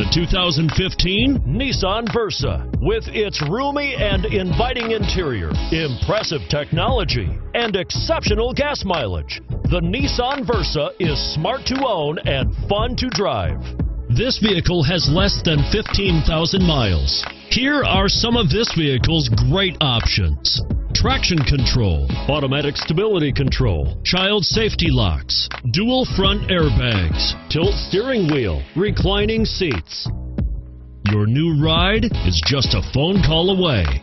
The 2015 Nissan Versa. With its roomy and inviting interior, impressive technology, and exceptional gas mileage, the Nissan Versa is smart to own and fun to drive. This vehicle has less than 15,000 miles. Here are some of this vehicle's great options traction control, automatic stability control, child safety locks, dual front airbags, tilt steering wheel, reclining seats. Your new ride is just a phone call away.